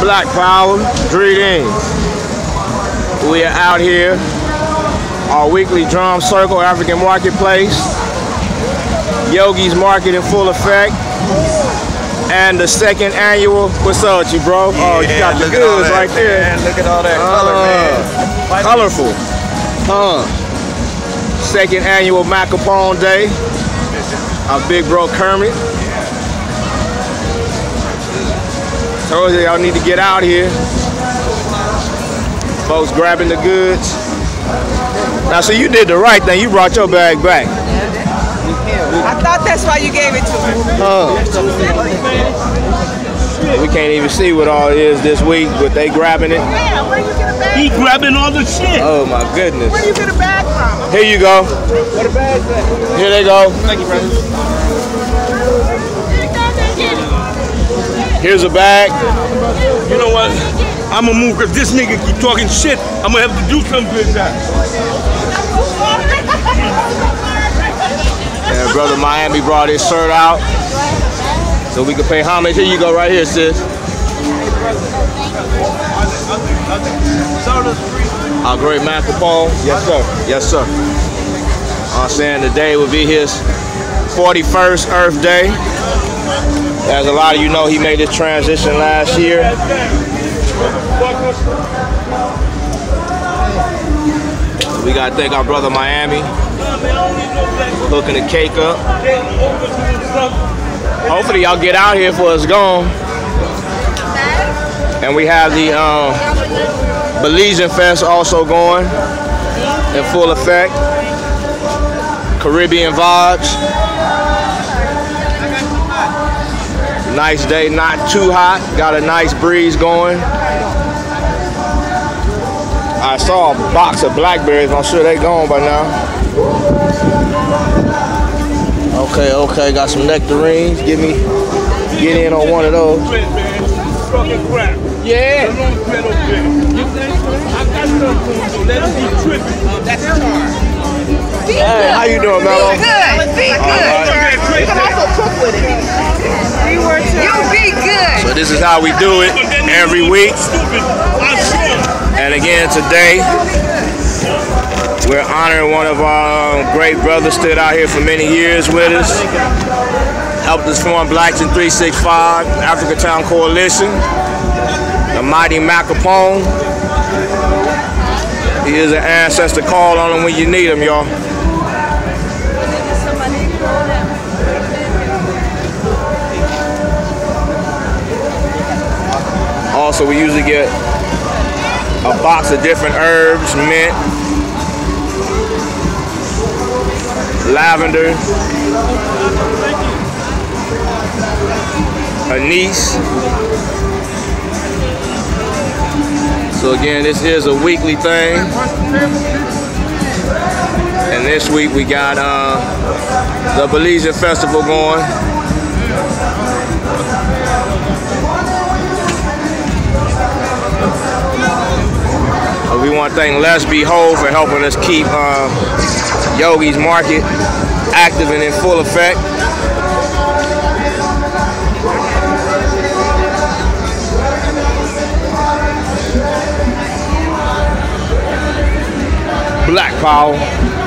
Black Power, greetings. We are out here, our weekly drum circle, African Marketplace, Yogi's Market in full effect, and the second annual. What's up you, bro? oh, you got the look at all goods that, right there. Man. Look at all that Uh, color, man. Colorful. Huh. Second annual Mac Capone Day. Our big bro Kermit. Told you y'all need to get out here. Folks grabbing the goods. Now, so you did the right thing. You brought your bag back. I thought that's why you gave it to him. Huh. Oh. We can't even see what all it is this week, but they grabbing it. Yeah, where you get a bag? He grabbing all the shit. Oh my goodness. Where you get a bag from? Here you go. Here they go. Thank you, brother. Here's a bag. You know what? I'm gonna move because this nigga keep talking shit. I'm gonna have to do something with that. And brother Miami brought his shirt out. So we can pay homage. Here you go, right here, sis. Our great man Paul. Yes, sir. Yes, sir. I'm saying today will be his 41st Earth Day. As a lot of you know, he made this transition last year. We gotta thank our brother Miami for hooking the cake up. Hopefully y'all get out here before it's gone. And we have the um, Belizean Fest also going in full effect. Caribbean vibes. Nice day, not too hot. Got a nice breeze going. I saw a box of blackberries. I'm sure they gone by now. Okay, okay. Got some nectarines. Give me, get in on one of those. Yeah. Don't quit over there. I got something for him, so let him be tripping. That's hard. Hey, how you doing, Mello? Good. Be good. You can also cook with it. So this is how we do it every week. And again today, we're honoring one of our great brothers stood out here for many years with us. Helped us form BLAction 365, Africa Town Coalition. The mighty Macapone. He is an ancestor. Call on him when you need him, y'all. Also, we usually get a box of different herbs, mint, lavender, anise. So again, this is a weekly thing. And this week we got uh, the Belizean Festival going. Want to thank Les. Ho for helping us keep uh, Yogi's Market active and in full effect. Black Power.